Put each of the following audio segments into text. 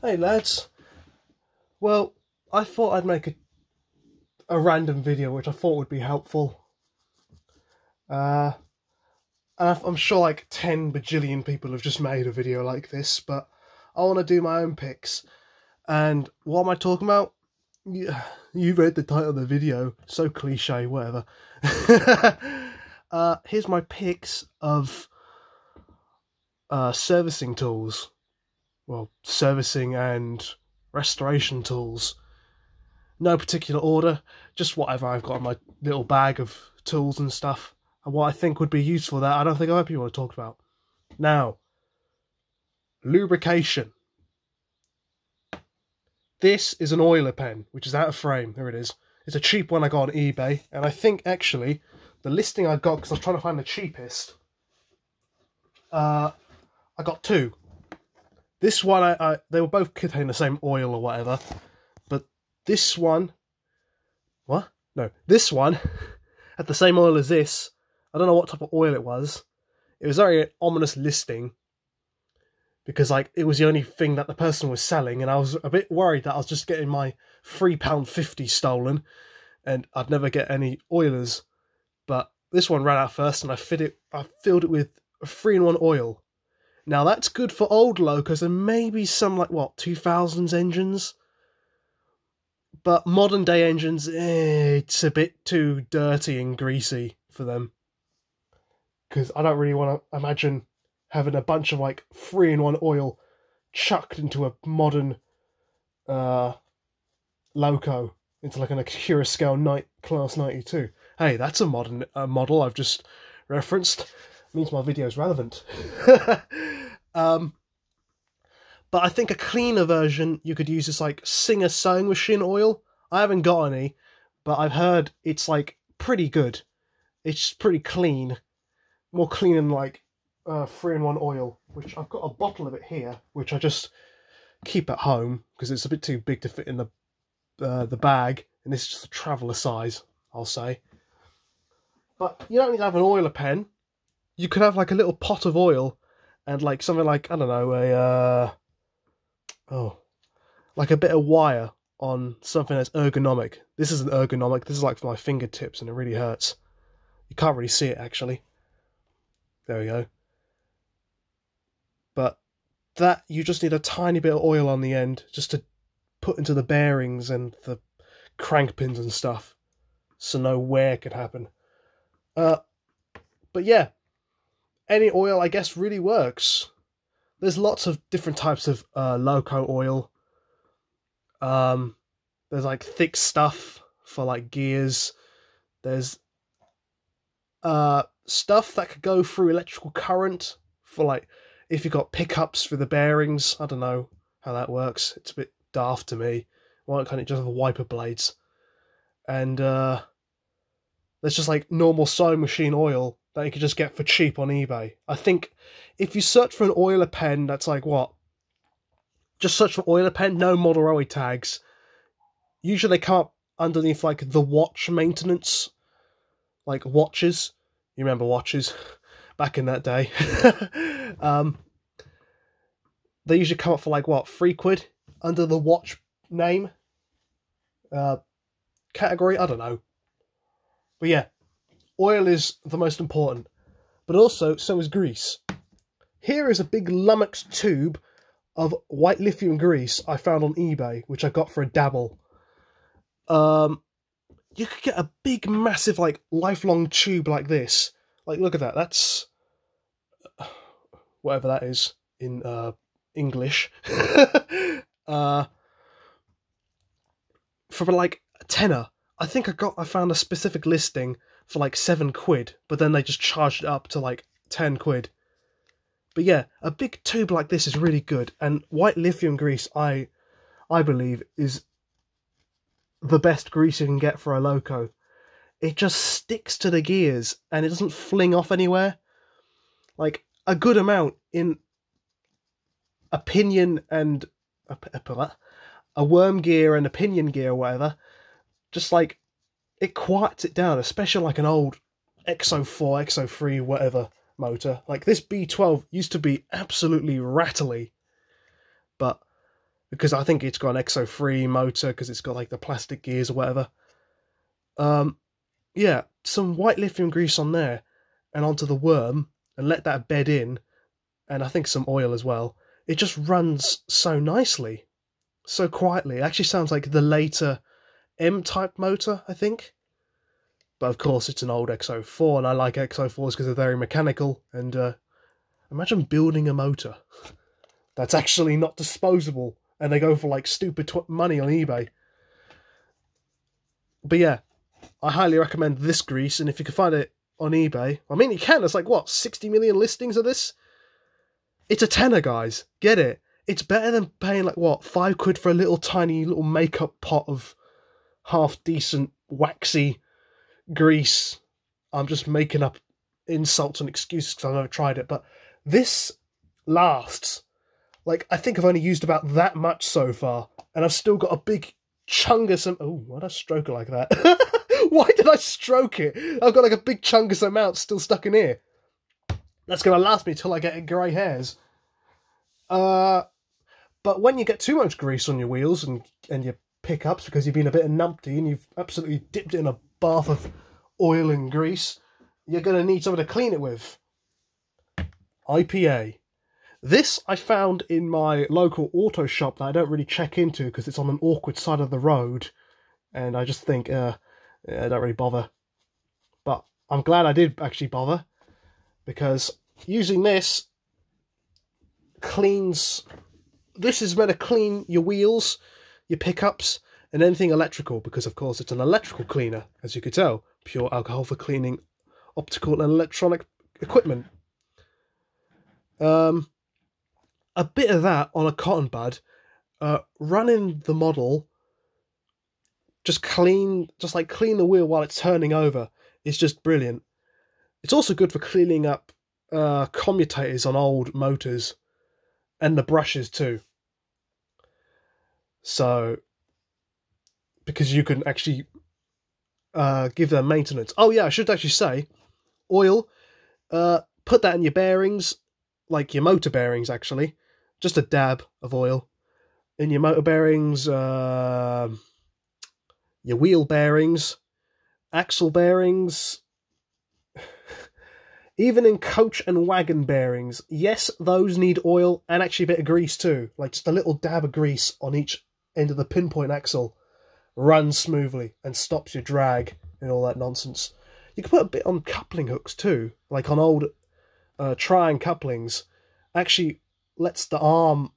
Hey lads. Well, I thought I'd make a, a random video which I thought would be helpful. Uh, and I'm sure like 10 bajillion people have just made a video like this, but I want to do my own picks. And what am I talking about? You, you read the title of the video, so cliche, whatever. uh, here's my picks of uh, servicing tools. Well, servicing and restoration tools. No particular order, just whatever I've got in my little bag of tools and stuff, and what I think would be useful that I don't think other people have talked about. Now, lubrication. This is an oiler pen, which is out of frame. There it is. It's a cheap one I got on eBay, and I think actually the listing I got because I was trying to find the cheapest. Uh, I got two. This one, I, I they were both contain the same oil or whatever, but this one, what? No, this one had the same oil as this. I don't know what type of oil it was. It was very an ominous listing because like it was the only thing that the person was selling, and I was a bit worried that I was just getting my three pound fifty stolen, and I'd never get any oilers. But this one ran out first, and I fit it. I filled it with a three in one oil, now that's good for old locos and maybe some like what 2000s engines. But modern day engines, eh, it's a bit too dirty and greasy for them. Because I don't really want to imagine having a bunch of like three in one oil chucked into a modern uh, loco, into like an Accurascale night class 92. Hey, that's a modern uh, model I've just referenced means my video is relevant. um, but I think a cleaner version you could use is like Singer sewing machine oil. I haven't got any, but I've heard it's like pretty good. It's pretty clean, more clean than like uh, three in one oil. Which I've got a bottle of it here, which I just keep at home because it's a bit too big to fit in the uh, the bag, and this is just a traveller size, I'll say. But you don't need to have an oiler pen you could have like a little pot of oil and like something like I don't know a uh, oh like a bit of wire on something that's ergonomic. This isn't ergonomic. This is like for my fingertips and it really hurts. You can't really see it actually. There we go. But that you just need a tiny bit of oil on the end just to put into the bearings and the crank pins and stuff so no wear could happen. Uh, but yeah, any oil, I guess, really works. There's lots of different types of uh, loco oil. Um, there's like thick stuff for like gears. There's uh, stuff that could go through electrical current for like if you've got pickups for the bearings. I don't know how that works. It's a bit daft to me. Why can't it just have wiper blades? And uh, there's just like normal sewing machine oil that you could just get for cheap on eBay. I think if you search for an oiler pen that's like what? Just search for oiler pen, no Model Railway tags. Usually they come up underneath like the watch maintenance, like watches. You remember watches back in that day. um, they usually come up for like what, three quid under the watch name? Uh, category? I don't know. But yeah, oil is the most important, but also so is grease. Here is a big lummox tube of white lithium grease I found on eBay, which I got for a dabble. Um, you could get a big, massive, like lifelong tube like this. Like, look at that. That's whatever that is in uh, English. uh, for like a tenner. I think I got. I found a specific listing for like seven quid, but then they just charged it up to like ten quid. But yeah, a big tube like this is really good, and white lithium grease, I, I believe, is the best grease you can get for a loco. It just sticks to the gears and it doesn't fling off anywhere. Like a good amount in a pinion and a, a, worm gear and a pinion gear or whatever. Just like it quiets it down, especially like an old XO4, XO3, whatever motor. Like this B12 used to be absolutely rattly, but because I think it's got an XO3 motor because it's got like the plastic gears or whatever. Um, yeah, some white lithium grease on there and onto the worm and let that bed in, and I think some oil as well. It just runs so nicely, so quietly. It actually sounds like the later M type motor, I think. But of course, it's an old XO4, and I like XO4s because they're very mechanical. And uh, imagine building a motor that's actually not disposable, and they go for like stupid money on eBay. But yeah, I highly recommend this grease, and if you can find it on eBay, I mean, you can. It's like what 60 million listings of this. It's a tenner, guys. Get it? It's better than paying like what five quid for a little tiny little makeup pot of half decent waxy grease. I'm just making up insults and excuses because I've never tried it, but this lasts. Like I think I've only used about that much so far, and I've still got a big chunk of some. Oh, why did I stroke it like that? why did I stroke it? I've got like a big chunk of amount still stuck in here. That's gonna last me till I get grey hairs. Uh, but when you get too much grease on your wheels and and your pickups because you've been a bit numpty and you've absolutely dipped it in a bath of oil and grease, you're going to need something to clean it with. IPA. This I found in my local auto shop that I don't really check into because it's on an awkward side of the road, and I just think, uh, I don't really bother. But I'm glad I did actually bother because using this cleans. This is meant to clean your wheels, your pickups, and anything electrical because, of course, it's an electrical cleaner, as you could tell. Pure alcohol for cleaning optical and electronic equipment. Um, a bit of that on a cotton bud, uh, running the model, just clean, just like clean the wheel while it's turning over, is just brilliant. It's also good for cleaning up uh, commutators on old motors and the brushes too. So, because you can actually uh, give them maintenance. Oh yeah, I should actually say, oil. Uh, put that in your bearings, like your motor bearings. Actually, just a dab of oil in your motor bearings, uh, your wheel bearings, axle bearings, even in coach and wagon bearings. Yes, those need oil and actually a bit of grease too, like just a little dab of grease on each of the pinpoint axle. Runs smoothly and stops your drag and all that nonsense. You can put a bit on coupling hooks too, like on old uh, Triang couplings. Actually, lets the arm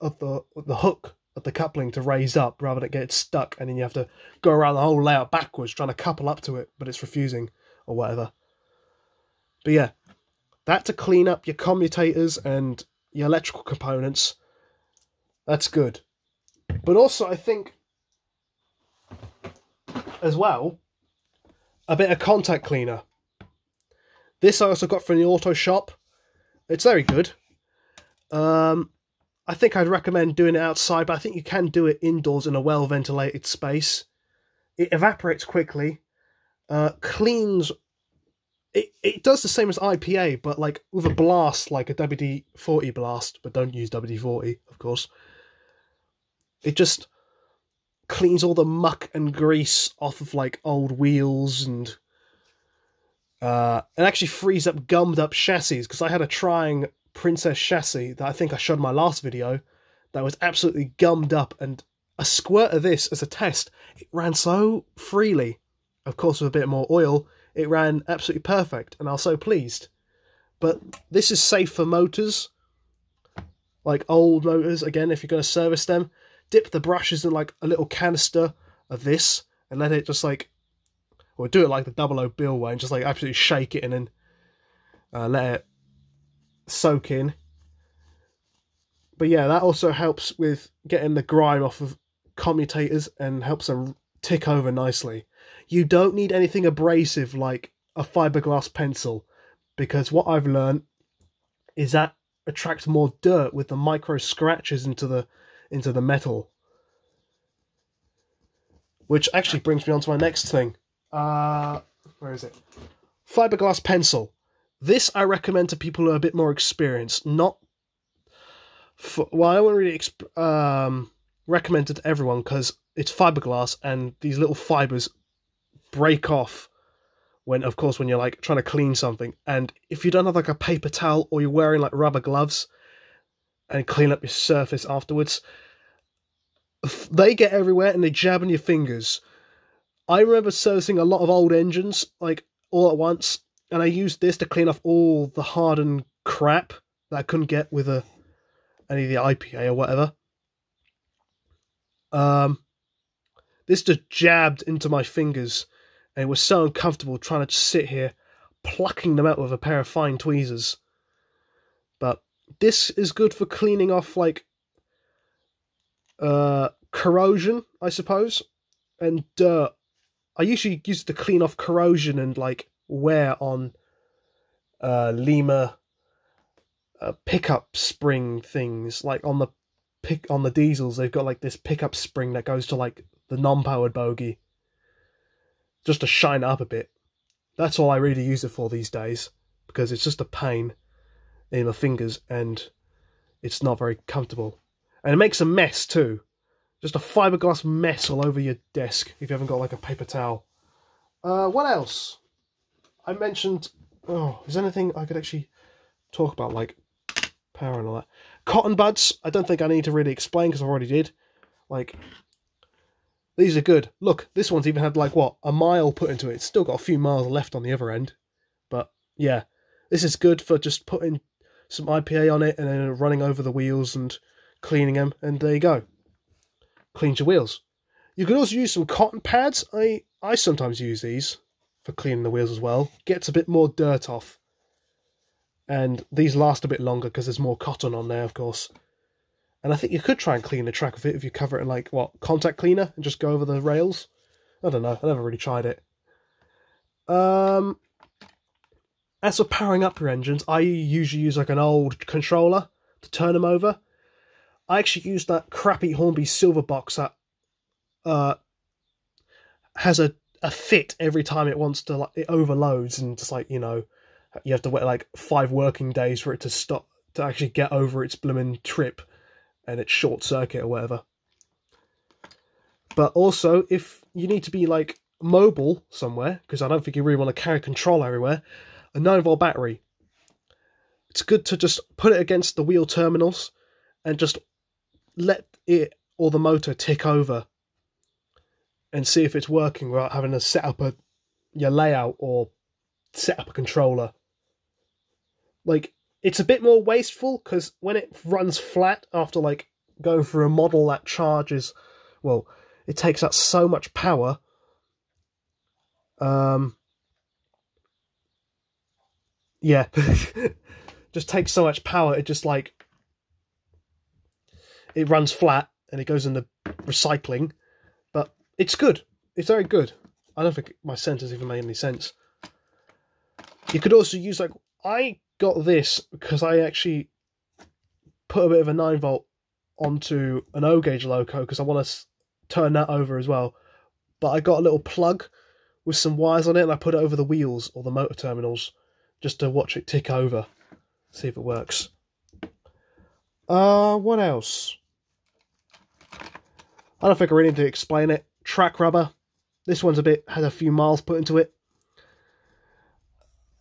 of the the hook of the coupling to raise up rather than get stuck, and then you have to go around the whole layout backwards trying to couple up to it, but it's refusing or whatever. But yeah, that to clean up your commutators and your electrical components. That's good. But also, I think as well, a bit of contact cleaner. This I also got from the auto shop. It's very good. Um, I think I'd recommend doing it outside, but I think you can do it indoors in a well ventilated space. It evaporates quickly, uh, cleans. It, it does the same as IPA, but like with a blast, like a WD 40 blast, but don't use WD 40, of course. It just cleans all the muck and grease off of like old wheels and uh, and actually frees up gummed up chassis because I had a Triang Princess chassis that I think I showed in my last video that was absolutely gummed up and a squirt of this as a test it ran so freely of course with a bit more oil it ran absolutely perfect and I was so pleased. But this is safe for motors like old motors again if you're going to service them dip the brushes in like a little canister of this and let it just like or do it like the double O bill way and just like absolutely shake it and then uh, let it soak in. But yeah, that also helps with getting the grime off of commutators and helps them tick over nicely. You don't need anything abrasive like a fiberglass pencil because what I've learned is that attracts more dirt with the micro scratches into the into the metal. Which actually brings me on to my next thing. Uh, where is it? Fiberglass pencil. This I recommend to people who are a bit more experienced, not for, well, I wouldn't really exp- um, recommended to everyone because it's fiberglass and these little fibers break off when of course when you're like trying to clean something and if you don't have like a paper towel or you're wearing like rubber gloves and clean up your surface afterwards. They get everywhere and they jab on your fingers. I remember servicing a lot of old engines like all at once and i used this to clean off all the hardened crap that i couldn't get with a any of the ipa or whatever. Um this just jabbed into my fingers and it was so uncomfortable trying to sit here plucking them out with a pair of fine tweezers. This is good for cleaning off like uh, corrosion, I suppose, and dirt. I usually use it to clean off corrosion and like wear on uh, Lima uh, pickup spring things. Like on the pick on the diesels, they've got like this pickup spring that goes to like the non-powered bogie just to shine up a bit. That's all I really use it for these days because it's just a pain in my fingers and it's not very comfortable. And it makes a mess too. Just a fiberglass mess all over your desk if you haven't got like a paper towel. Uh, what else? I mentioned. Oh, is there anything I could actually talk about, like power and all that? Cotton buds. I don't think I need to really explain because I already did. Like these are good. Look, this one's even had like what a mile put into it. It's still got a few miles left on the other end, but yeah, this is good for just putting some IPA on it and then running over the wheels and cleaning them. And there you go, cleans your wheels. You could also use some cotton pads. I I sometimes use these for cleaning the wheels as well. Gets a bit more dirt off, and these last a bit longer because there's more cotton on there, of course. And I think you could try and clean the track with it if you cover it in like what contact cleaner and just go over the rails. I don't know. I never really tried it. Um, as for powering up your engines, I usually use like an old controller to turn them over. I actually use that crappy Hornby silver box that uh, has a, a fit every time it wants to like it overloads and just like you know you have to wait like five working days for it to stop to actually get over its blooming trip and it's short circuit or whatever. But also, if you need to be like mobile somewhere, because I don't think you really want to carry control everywhere, a 9 volt battery. It's good to just put it against the wheel terminals and just let it or the motor tick over and see if it's working without having to set up a your layout or set up a controller. Like it's a bit more wasteful because when it runs flat after like going through a model that charges, well, it takes up so much power. Um, yeah, just takes so much power. It just like it runs flat and it goes in the recycling, but it's good. It's very good. I don't think my sentence even made any sense. You could also use like I got this because I actually put a bit of a 9 volt onto an O gauge loco because I want to turn that over as well. But I got a little plug with some wires on it and I put it over the wheels or the motor terminals just to watch it tick over. See if it works. Uh, what else? I don't think I really need to explain it. Track rubber. This one's a bit, had a few miles put into it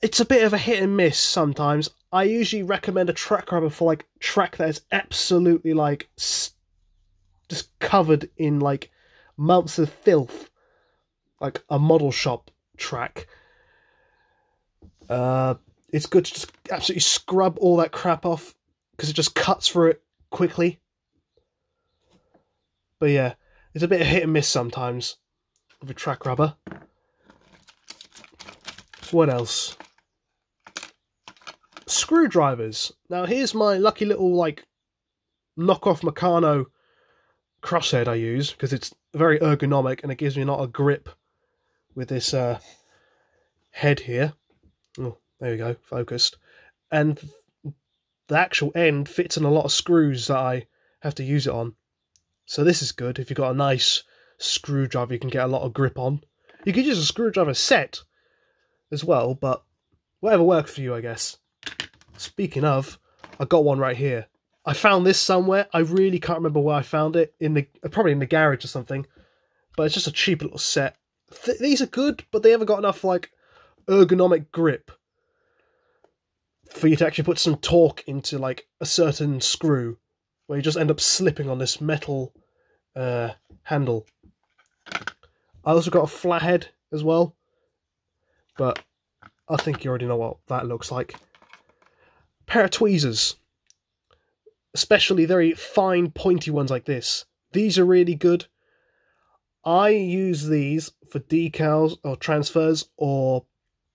it's a bit of a hit and miss sometimes. I usually recommend a track rubber for like track that is absolutely like just covered in like months of filth, like a model shop track. Uh, it's good to just absolutely scrub all that crap off because it just cuts through it quickly. But yeah, it's a bit of hit and miss sometimes with a track rubber. What else? screwdrivers. Now here's my lucky little like knockoff Meccano crosshead I use because it's very ergonomic and it gives me not a grip with this uh, head here. Oh, there we go, focused. And the actual end fits in a lot of screws that I have to use it on. So this is good. If you've got a nice screwdriver, you can get a lot of grip on. You could use a screwdriver set as well, but whatever works for you, I guess. Speaking of, I got one right here. I found this somewhere. I really can't remember where I found it in the uh, probably in the garage or something. But it's just a cheap little set. Th- these are good, but they haven't got enough like ergonomic grip for you to actually put some torque into like a certain screw, where you just end up slipping on this metal uh, handle. I also got a flathead as well, but I think you already know what that looks like. pair of tweezers, especially very fine, pointy ones like this. These are really good. I use these for decals or transfers or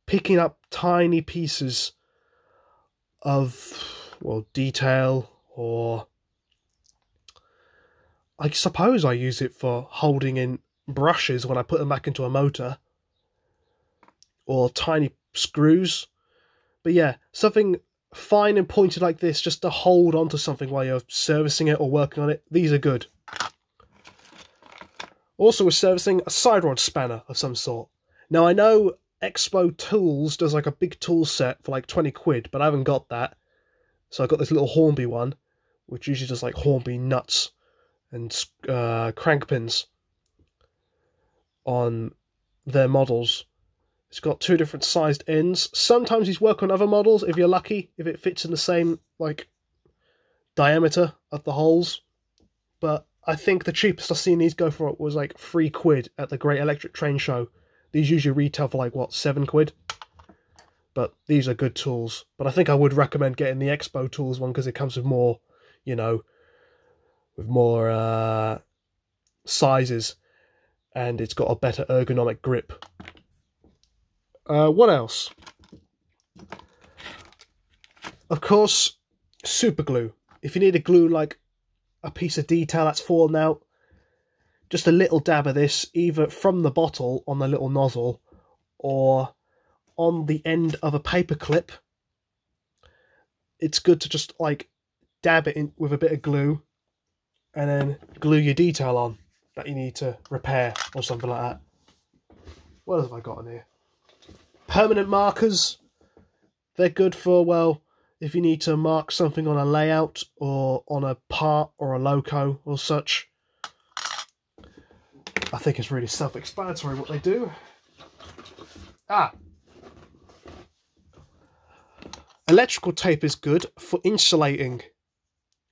picking up tiny pieces of, well, detail or I suppose I use it for holding in brushes when I put them back into a motor or tiny screws. But yeah, something fine and pointed like this just to hold onto something while you're servicing it or working on it. These are good. Also, we're servicing a side rod spanner of some sort. Now, I know Expo Tools does like a big tool set for like 20 quid, but I haven't got that. So I got this little Hornby one, which usually does like Hornby nuts and uh, crank pins on their models. It's got two different sized ends. Sometimes these work on other models if you're lucky, if it fits in the same like diameter of the holes. But I think the cheapest I've seen these go for was like three quid at the Great Electric Train Show. These usually retail for like what seven quid. But these are good tools. But I think I would recommend getting the Expo Tools one because it comes with more, you know, with more uh, sizes, and it's got a better ergonomic grip. Uh, what else? Of course, super glue. If you need to glue like a piece of detail that's fallen out, just a little dab of this, either from the bottle on the little nozzle or on the end of a paper clip. It's good to just like dab it in with a bit of glue and then glue your detail on that you need to repair or something like that. What else have I got in here? Permanent markers. They're good for, well, if you need to mark something on a layout or on a part or a loco or such. I think it's really self-explanatory what they do. Ah. Electrical tape is good for insulating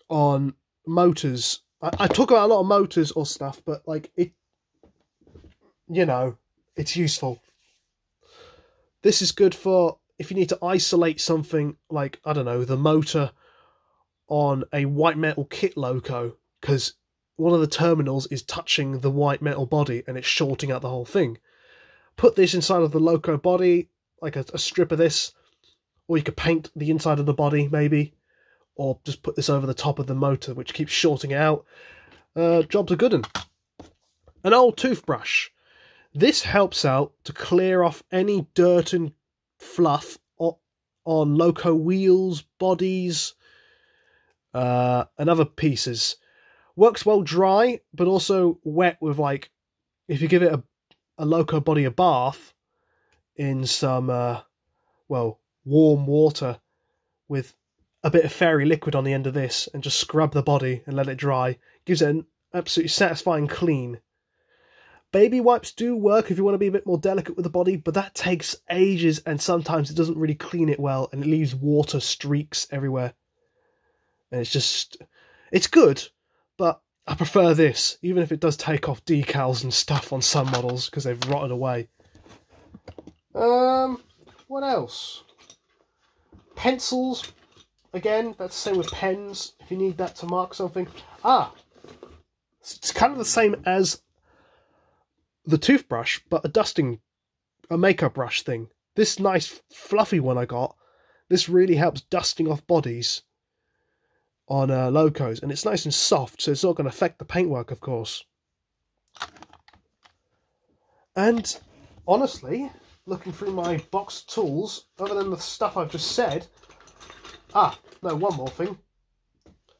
on motors. I, I talk about a lot of motors or stuff, but like it, you know, it's useful. This is good for if you need to isolate something like, I don't know, the motor on a white metal kit loco, because one of the terminals is touching the white metal body and it's shorting out the whole thing. Put this inside of the loco body, like a, a strip of this, or you could paint the inside of the body maybe, or just put this over the top of the motor, which keeps shorting out. Uh, job's a good one. An old toothbrush. This helps out to clear off any dirt and fluff on loco wheels, bodies, uh, and other pieces. Works well dry, but also wet with like, if you give it a, a loco body a bath in some, uh, well, warm water with a bit of fairy liquid on the end of this and just scrub the body and let it dry, gives it an absolutely satisfying clean. Baby wipes do work if you want to be a bit more delicate with the body, but that takes ages and sometimes it doesn't really clean it well and it leaves water streaks everywhere. And it's just, it's good, I prefer this, even if it does take off decals and stuff on some models because they've rotted away. Um, what else? Pencils. Again, that's the same with pens. If you need that to mark something. Ah, it's kind of the same as the toothbrush, but a dusting, a makeup brush thing. This nice fluffy one I got, this really helps dusting off bodies on uh, locos, and it's nice and soft, so it's not going to affect the paintwork, of course. And honestly, looking through my box tools, other than the stuff I've just said, ah, no, one more thing.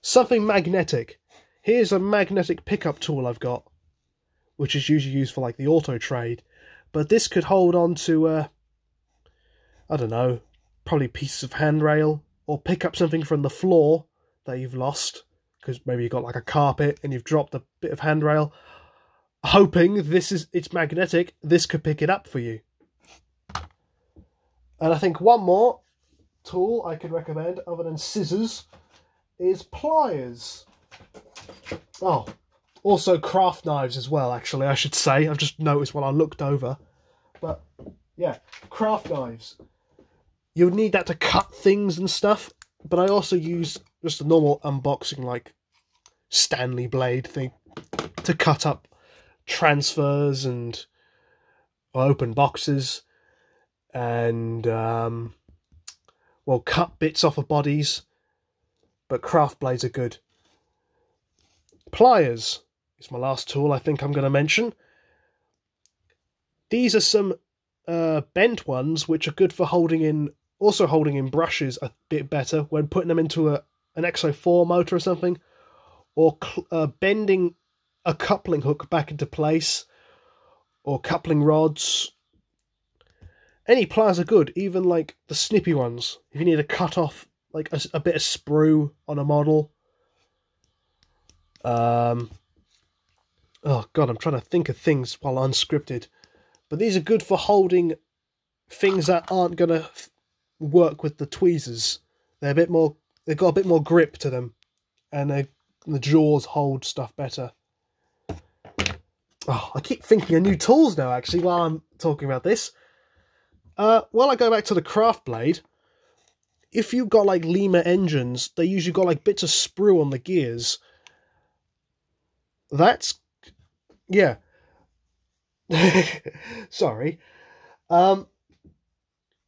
Something magnetic. Here's a magnetic pickup tool I've got which is usually used for like the auto trade. But this could hold on to, uh, I don't know, probably pieces of handrail or pick up something from the floor that you've lost because maybe you've got like a carpet and you've dropped a bit of handrail, hoping this is it's magnetic, this could pick it up for you. And I think one more tool I could recommend other than scissors is pliers. Oh, also craft knives as well, actually, I should say. I've just noticed when I looked over. But yeah, craft knives. You would need that to cut things and stuff, but I also use just a normal unboxing like Stanley blade thing to cut up transfers and open boxes and um, well cut bits off of bodies. But craft blades are good. Pliers is my last tool i think i'm going to mention. These are some uh, bent ones which are good for holding in also holding in brushes a bit better when putting them into a an XO4 motor or something or uh, bending a coupling hook back into place or coupling rods. Any pliers are good, even like the snippy ones. If you need to cut off like a, a bit of sprue on a model. Um, oh god, I'm trying to think of things while unscripted. But these are good for holding things that aren't going to work with the tweezers. They're a bit more, they've got a bit more grip to them. And they, the jaws hold stuff better. Oh, I keep thinking of new tools now, actually, while I'm talking about this. Uh, while I go back to the craft blade, if you've got like Lima engines, they usually got like bits of sprue on the gears. That's yeah. Sorry. Um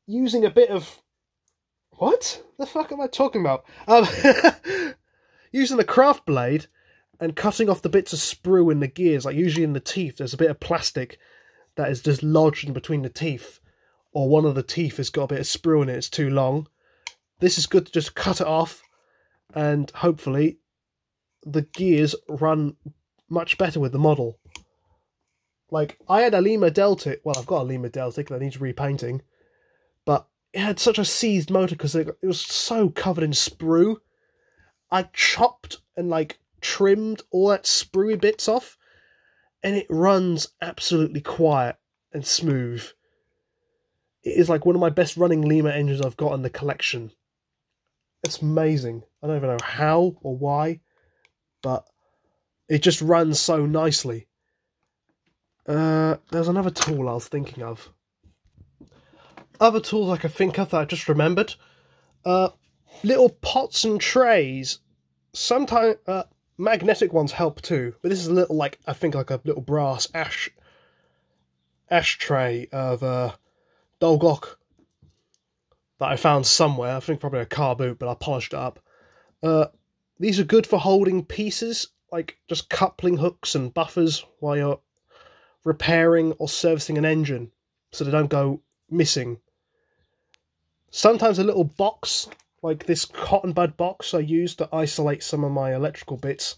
using a bit of what the fuck am I talking about? Um using a craft blade and cutting off the bits of sprue in the gears, like usually in the teeth, there's a bit of plastic that is just lodged in between the teeth, or one of the teeth has got a bit of sprue in it, it's too long. This is good to just cut it off, and hopefully the gears run much better with the model. Like, I had a Lima Deltic, well, I've got a Lima Deltic that needs repainting, but it had such a seized motor because it, was so covered in sprue. I chopped and like trimmed all that spruey bits off, and it runs absolutely quiet and smooth. It is like one of my best running Lima engines I've got in the collection. It's amazing. I don't even know how or why, but it just runs so nicely. Uh, there's another tool I was thinking of. Other tools I could think of that I just remembered. Uh, little pots and trays. Sometimes, uh, magnetic ones help too, but this is a little like I think like a little brass ash ashtray of uh, Dolgoch that I found somewhere. I think probably a car boot, but I polished it up. Uh, these are good for holding pieces like just coupling hooks and buffers while you're repairing or servicing an engine, so they don't go missing. Sometimes a little box like this cotton bud box I use to isolate some of my electrical bits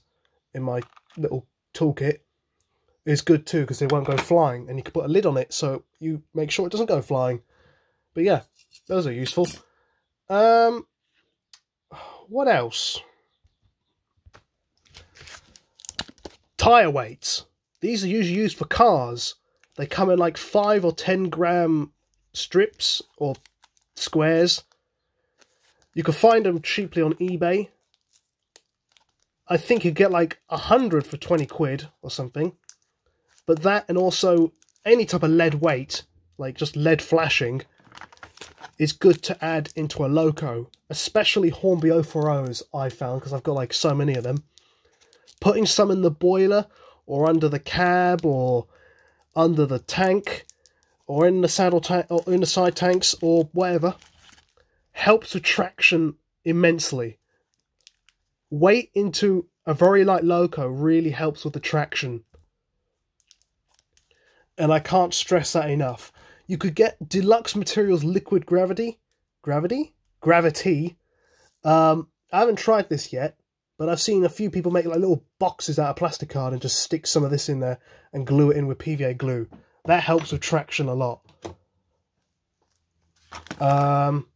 in my little toolkit is good too because they won't go flying and you can put a lid on it so you make sure it doesn't go flying. But yeah those are useful. Um what else? Tire weights. These are usually used for cars. They come in like 5 or 10 gram strips or squares you can find them cheaply on eBay. I think you get like a hundred for 20 quid or something. But that and also any type of lead weight, like just lead flashing, is good to add into a loco. Especially Hornby 040s I found because I've got like so many of them. Putting some in the boiler or under the cab or under the tank or in the saddle tank or in the side tanks or whatever helps with traction immensely. Weight into a very light loco really helps with the traction. And I can't stress that enough. You could get Deluxe Materials Liquid Gravity. Gravity? Gravity. Um, I haven't tried this yet, but I've seen a few people make like little boxes out of plastic card and just stick some of this in there and glue it in with PVA glue. That helps with traction a lot. Um,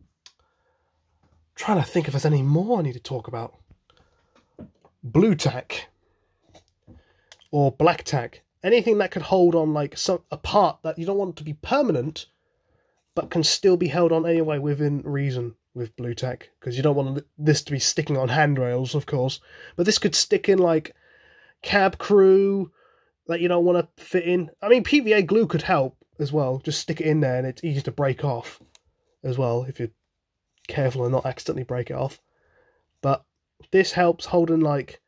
trying to think if there's any more I need to talk about. blue tack or black tack. Anything that could hold on like some a part that you don't want to be permanent, but can still be held on anyway within reason with blue tack because you don't want this to be sticking on handrails, of course. But this could stick in like cab crew that you don't want to fit in. I mean, PVA glue could help as well. Just stick it in there and it's easy to break off as well if you're careful and not accidentally break it off. But this helps holding like,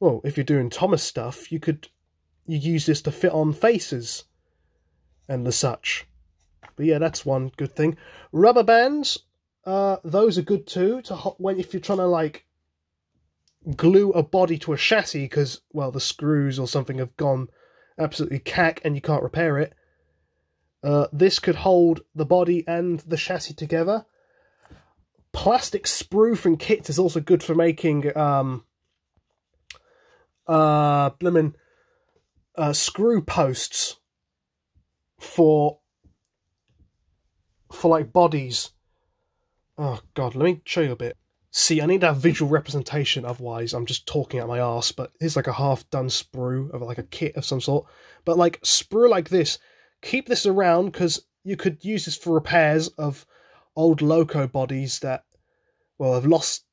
well, if you're doing Thomas stuff, you could you use this to fit on faces and the such. But yeah, that's one good thing. Rubber bands, uh, those are good too. To when if you're trying to like glue a body to a chassis because well the screws or something have gone absolutely cack and you can't repair it. Uh, this could hold the body and the chassis together. Plastic sprue from kits is also good for making um, uh, blimmin' uh, screw posts for for like bodies. Oh god, let me show you a bit. See, I need to have visual representation, otherwise I'm just talking out my ass. But here's like a half done sprue of like a kit of some sort. But like sprue like this, keep this around because you could use this for repairs of old loco bodies that, well, have lost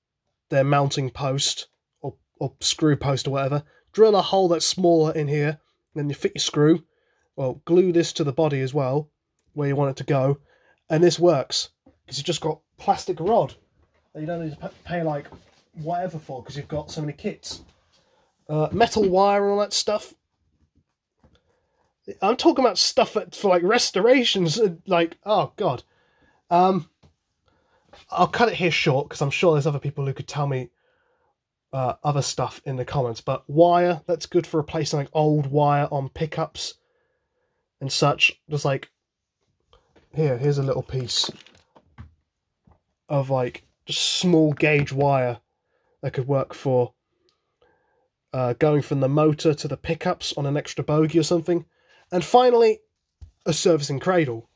their mounting post or, or screw post or whatever. Drill a hole that's smaller in here, then you fit your screw. Well, glue this to the body as well, where you want it to go, and this works because you've just got plastic rod that you don't need to pay like whatever for because you've got so many kits. Uh, metal wire and all that stuff. I'm talking about stuff that, for like restorations, like oh god. Um, I'll cut it here short because I'm sure there's other people who could tell me uh, other stuff in the comments. But wire, that's good for replacing like old wire on pickups and such. Just like here, here's a little piece of like just small gauge wire that could work for uh, going from the motor to the pickups on an extra bogie or something. And finally, a servicing cradle.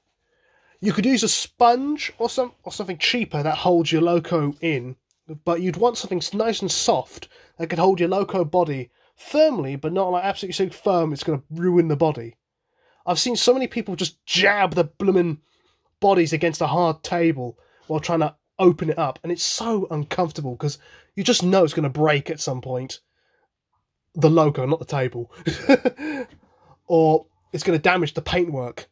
You could use a sponge or some or something cheaper that holds your loco in, but you'd want something nice and soft that could hold your loco body firmly, but not like absolutely so firm it's going to ruin the body. I've seen so many people just jab the bloomin' bodies against a hard table while trying to open it up, and it's so uncomfortable because you just know it's going to break at some point. The loco, not the table, or it's going to damage the paintwork.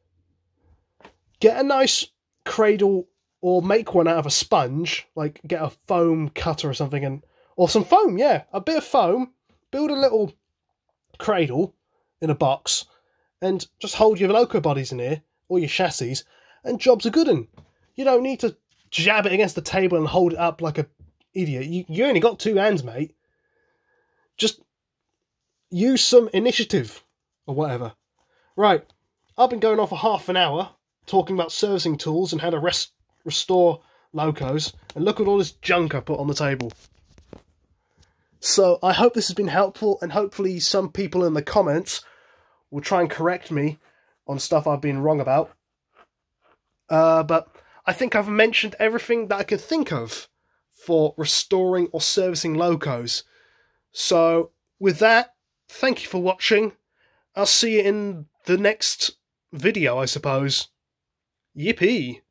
Get a nice cradle, or make one out of a sponge, like get a foam cutter or something, and or some foam, yeah, a bit of foam. Build a little cradle in a box, and just hold your loco bodies in here or your chassis, and jobs are good. And you don't need to jab it against the table and hold it up like a idiot. You, you only got two hands, mate. Just use some initiative or whatever. Right, I've been going on for half an hour talking about servicing tools and how to rest, restore locos, and look at all this junk I put on the table. So I hope this has been helpful, and hopefully some people in the comments will try and correct me on stuff I've been wrong about. Uh, but I think I've mentioned everything that I could think of for restoring or servicing locos. So, with that, thank you for watching. I'll see you in the next video, I suppose. Yippee!